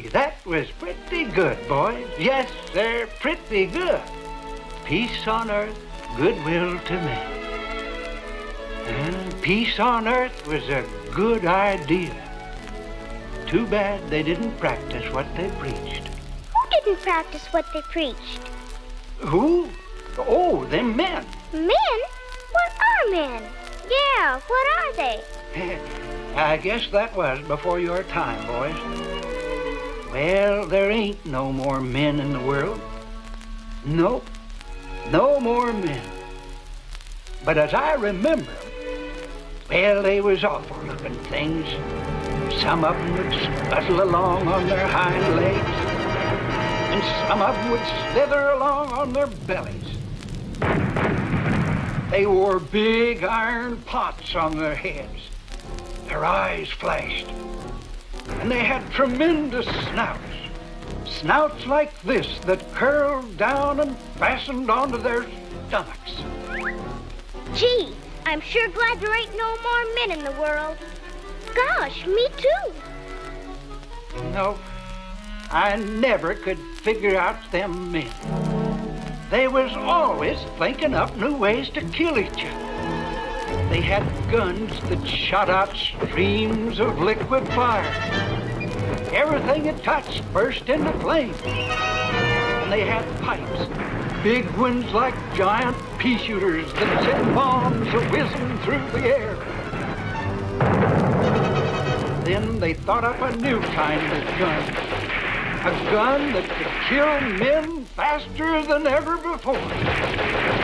that was pretty good, boys. Yes, sir, pretty good. Peace on earth, goodwill to men. And peace on earth was a good idea. Too bad they didn't practice what they preached. Who didn't practice what they preached? Who? Oh, them men. Men? What are men? Yeah, what are they? I guess that was before your time, boys. Well, there ain't no more men in the world. Nope, no more men. But as I remember 'em, well, they was awful looking things. Some of 'em would scuttle along on their hind legs, and some of 'em would slither along on their bellies. They wore big iron pots on their heads. Their eyes flashed. And they had tremendous snouts. Snouts like this that curled down and fastened onto their stomachs. Gee, I'm sure glad there ain't no more men in the world. Gosh, me too. No, I never could figure out them men. They was always thinking up new ways to kill each other. They had guns that shot out streams of liquid fire. Everything it touched burst into flame. And they had pipes, big ones like giant pea shooters that sent bombs a-whizzing through the air. Then they thought up a new kind of gun. A gun that could kill men faster than ever before.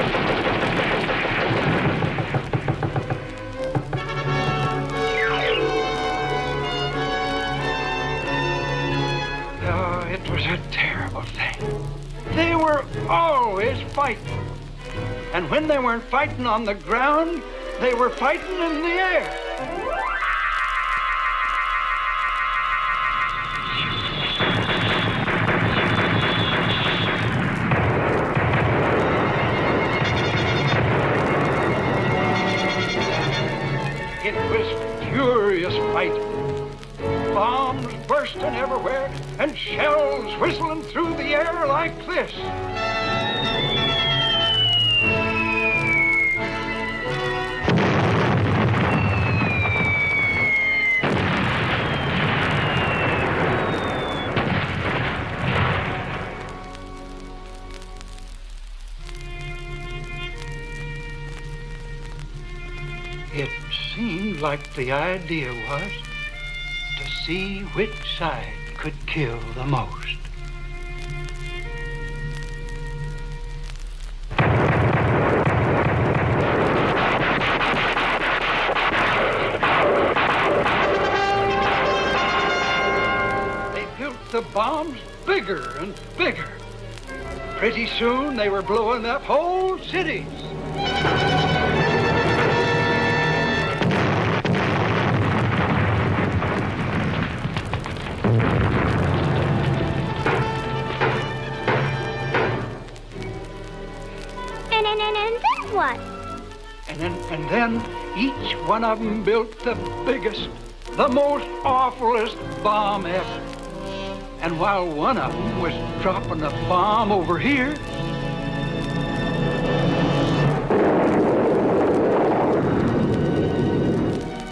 It was a terrible thing. They were always fighting. And when they weren't fighting on the ground, they were fighting in the air. Whistling through the air like this. It seemed like the idea was to see which side could kill the most. They built the bombs bigger and bigger. Pretty soon they were blowing up whole cities. And, and, and, then what? And then, and then each one of them built the biggest, the most awfulest bomb ever. And while one of them was dropping a bomb over here,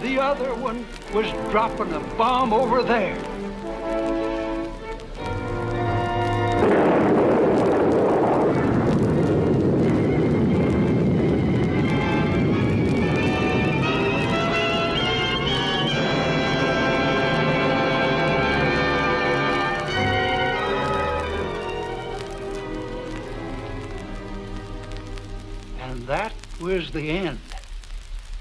the other one was dropping a bomb over there. That was the end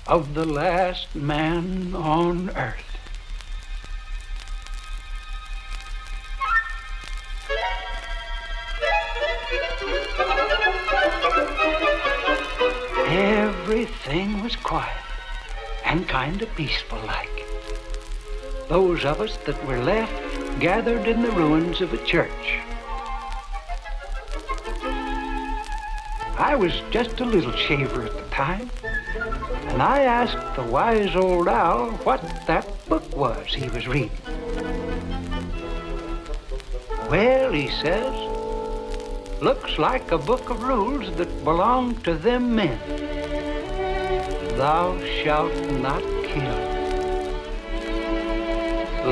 of the last man on earth. Everything was quiet and kind of peaceful like. Those of us that were left gathered in the ruins of a church. I was just a little shaver at the time, and I asked the wise old owl what that book was he was reading. Well, he says, looks like a book of rules that belong to them men. Thou shalt not kill.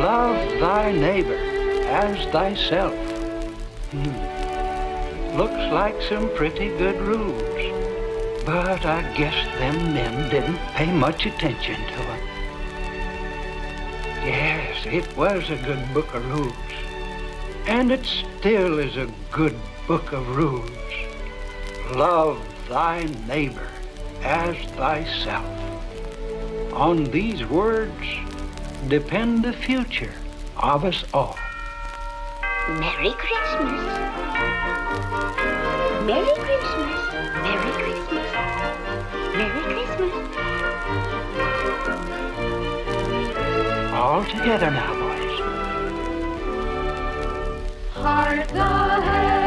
Love thy neighbor as thyself. Hmm. Looks like some pretty good rules. But I guess them men didn't pay much attention to them. Yes, it was a good book of rules. And it still is a good book of rules. Love thy neighbor as thyself. On these words depend the future of us all. Merry Christmas. Merry Christmas. Merry Christmas. Merry Christmas. All together now, boys. Hark the